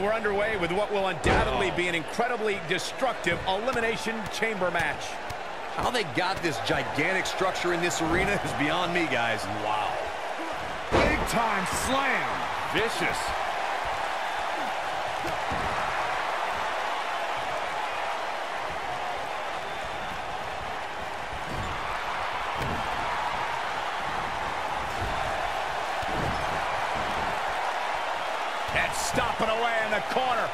And we're underway with what will undoubtedly oh. be an incredibly destructive Elimination Chamber match. How they got this gigantic structure in this arena is beyond me, guys. Wow. Big time slam. Vicious. And stomping away in the corner.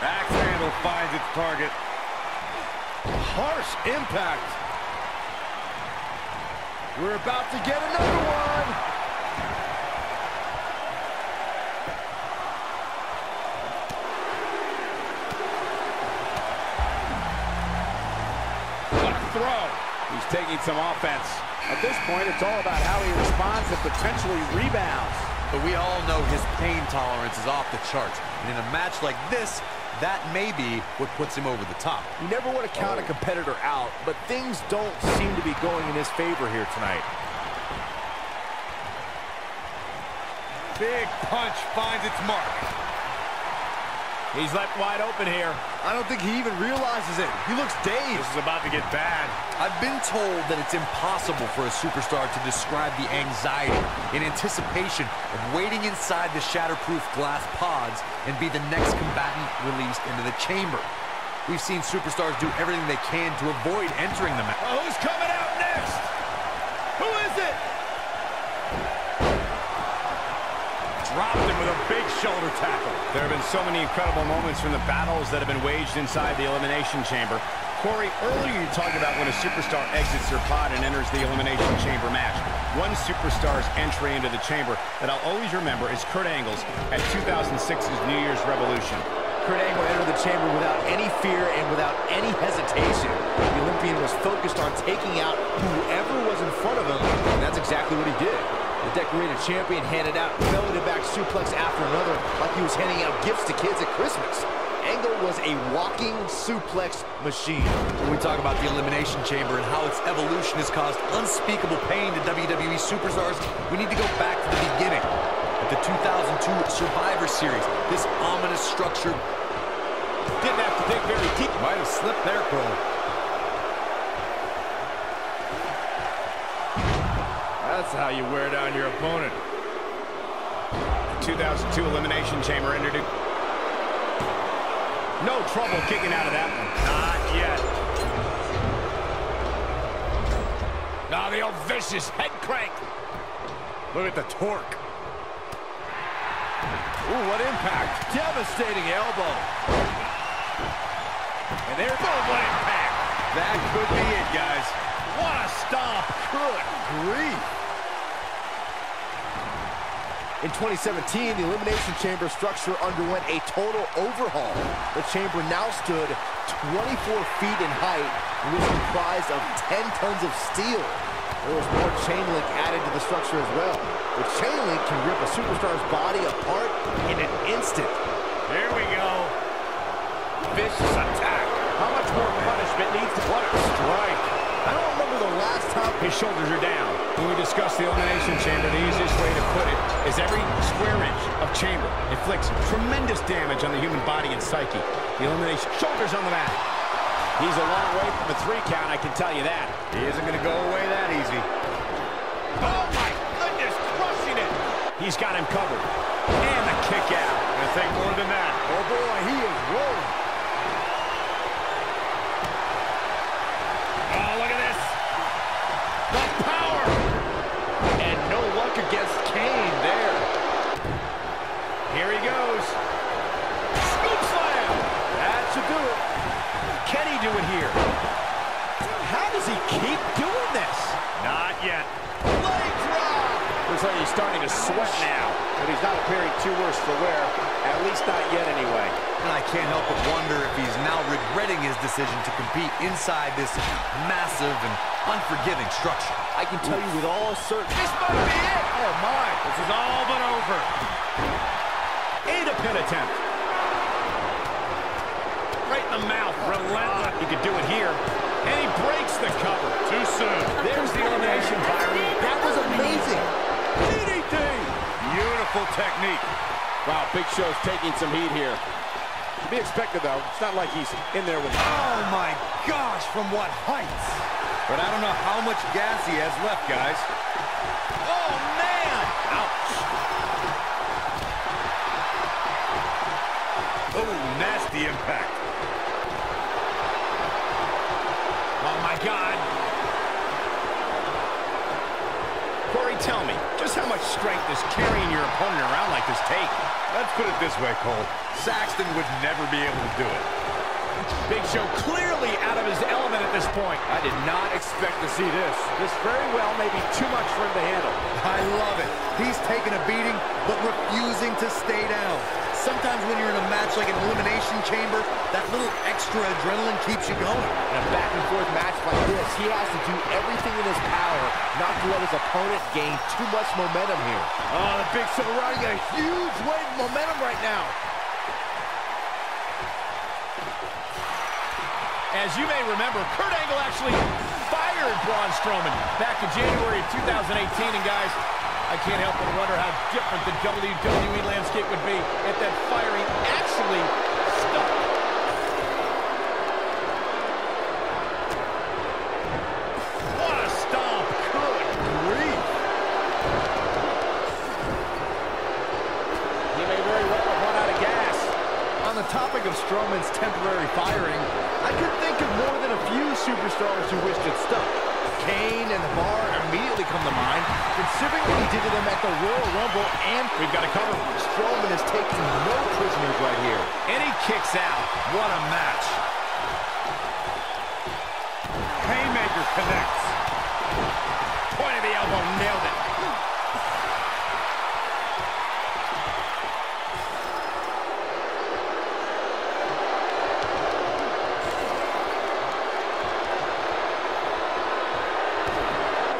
Axe handle finds its target. Harsh impact. We're about to get another one. What a throw. He's taking some offense. At this point, it's all about how he responds and potentially rebounds. But we all know his pain tolerance is off the charts. And in a match like this, that may be what puts him over the top. You never want to count a competitor out, but things don't seem to be going in his favor here tonight. Big punch finds its mark. He's left wide open here. I don't think he even realizes it. He looks dazed. This is about to get bad. I've been told that it's impossible for a superstar to describe the anxiety in anticipation of waiting inside the shatterproof glass pods and be the next combatant released into the chamber. We've seen superstars do everything they can to avoid entering the match. Who's coming out next? Who is it? Dropped him with a big shoulder tackle. There have been so many incredible moments from the battles that have been waged inside the Elimination Chamber. Corey, earlier you talked about when a superstar exits their pod and enters the Elimination Chamber match. One superstar's entry into the chamber that I'll always remember is Kurt Angle's at 2006's New Year's Revolution. Kurt Angle entered the chamber without any fear and without any hesitation. The Olympian was focused on taking out whoever was in front of him, and that's exactly what he did. The decorated champion handed out belly-to-back suplex after another like he was handing out gifts to kids at Christmas. Angle was a walking suplex machine. When we talk about the Elimination Chamber and how its evolution has caused unspeakable pain to WWE superstars, we need to go back to the beginning. At the 2002 Survivor Series, this ominous structure Didn't have to dig very deep. Might have slipped there, Cole. That's how you wear down your opponent. 2002 Elimination Chamber introduced. No trouble kicking out of that one. Not yet. Now the old vicious head crank. Look at the torque. Ooh, what impact. Devastating elbow. And there's oh, what impact. That could be it, guys. What a stomp. Good grief. In 2017, the Elimination Chamber structure underwent a total overhaul. The chamber now stood 24 feet in height and was comprised of 10 tons of steel. There was more chain link added to the structure as well. The chain link can rip a superstar's body apart in an instant. There we go. Vicious attack. How much more punishment needs to... What a strike. I don't remember the last time His shoulders are down. When we discuss the Elimination Chamber, the easiest way to put it is every square inch of chamber inflicts tremendous damage on the human body and psyche. The Elimination... Shoulders on the mat. He's a long way from a three count, I can tell you that. He isn't going to go away that easy. Oh, my goodness, crushing it. He's got him covered. And the kick out. Gonna take more than that. Oh boy, he is rolling. Like he's starting to sweat now, but he's not appearing too worse for wear. At least not yet, anyway. And I can't help but wonder if he's now regretting his decision to compete inside this massive and unforgiving structure. I can tell you with all certainty. This might be it. Oh, my. This is all but over. Ain't a pin attempt. Right in the mouth. Relentless. He could do it here. And he breaks the cover. Too soon. There's the elimination, technique. Wow, Big Show's taking some heat here. To be expected, though. It's not like he's in there with... Oh, my gosh, from what heights? But I don't know how much gas he has left, guys. Oh, man! Ouch. Oh, nasty impact. Tell me, just how much strength does carrying your opponent around like this take? Let's put it this way, Cole. Saxton would never be able to do it. Big Show clearly out of his element at this point. I did not expect to see this. This very well may be too much for him to handle. I love it. He's taking a beating, but refusing to stay down. Sometimes when you're in a match like an Elimination Chamber, that little extra adrenaline keeps you going. In a back-and-forth match like this, he has to do everything in his power not to let his opponent gain too much momentum here. Oh, the Big Show riding a huge wave of momentum right now. As you may remember, Kurt Angle actually fired Braun Strowman back in January of 2018. And guys, I can't help but wonder how different the WWE landscape would be if that firing actually stuck. What a stomp. Good grief. He may very well have run out of gas. On the topic of Strowman's temporary firing, I could think of more than a few superstars who wished it stuck. Kane and The Bar immediately come to mind, considering what he did to them at the Royal Rumble, and We've got a cover. Strowman is taking no prisoners right here. And he kicks out. What a match. Haymaker connects. Point of the elbow, nailed it.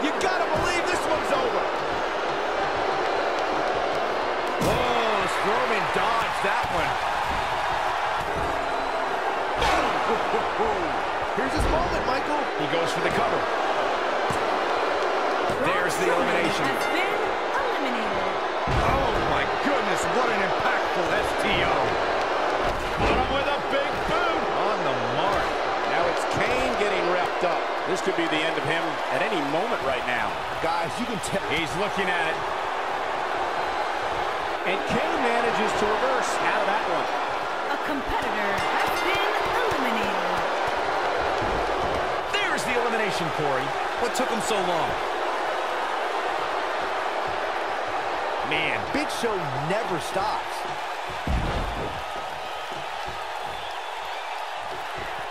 You gotta believe this one's over. Oh, Strowman dodged that one. Here's his moment, Michael. He goes for the cover. There's the elimination. Has been eliminated. Oh, my goodness, what an impactful STO. This could be the end of him at any moment right now. Guys, you can tell. He's looking at it. And Kane manages to reverse out of that one. A competitor has been eliminated. There's the elimination, Corey. What took him so long? Man, Big Show never stops.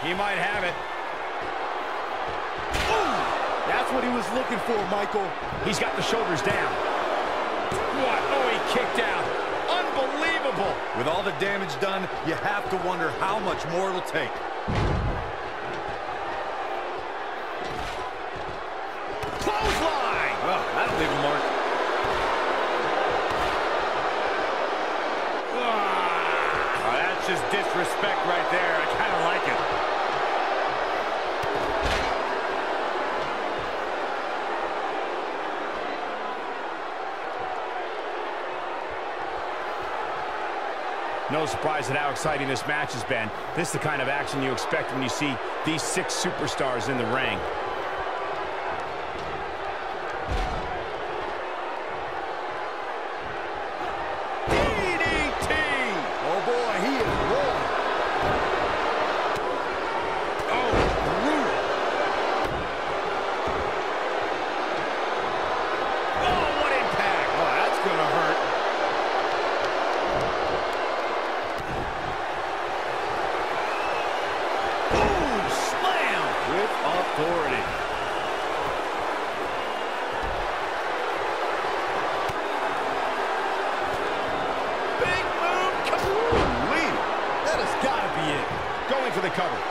He might have it. That's what he was looking for, Michael. He's got the shoulders down. What? Oh, he kicked out. Unbelievable. With all the damage done, you have to wonder how much more it'll take. Clothesline. Well, that'll leave a mark. Ah, oh, that's just disrespect right there. I kind of like it. No surprise at how exciting this match has been. This is the kind of action you expect when you see these six superstars in the ring. DDT. Oh boy, he is rolling. Oh, brutal. Oh, what impact. Oh, that's going to hurt. Boom, slam. With authority. Big move. Kaboom. That has got to be it. Going for the cover.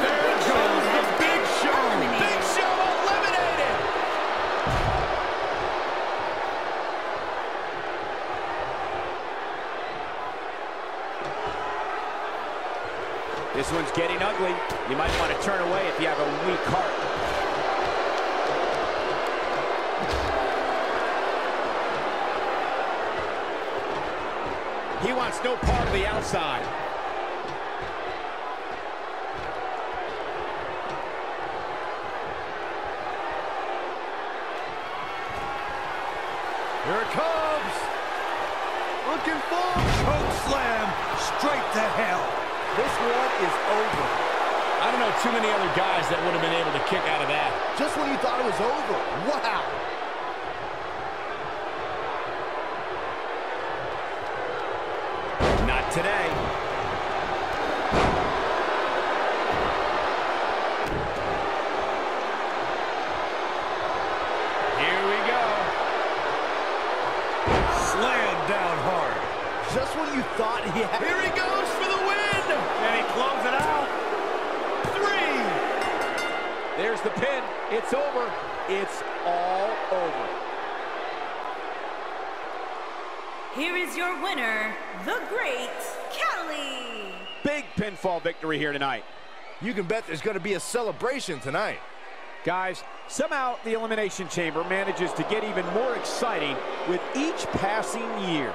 There goes the Big Show. Big Show eliminated. This one's getting ugly. You might want to turn away if you have a weak heart. He wants no part of the outside. Here it comes. Looking for choke slam straight to hell. This one is over. I don't know too many other guys that would have been able to kick out of that. Just when you thought it was over. Wow. Not today. You thought he had... Here he goes for the win. And he closes it out. Three. There's the pin. It's over. It's all over. Here is your winner, the Great Khali. Big pinfall victory here tonight. You can bet there's going to be a celebration tonight. Guys, somehow the Elimination Chamber manages to get even more exciting with each passing year.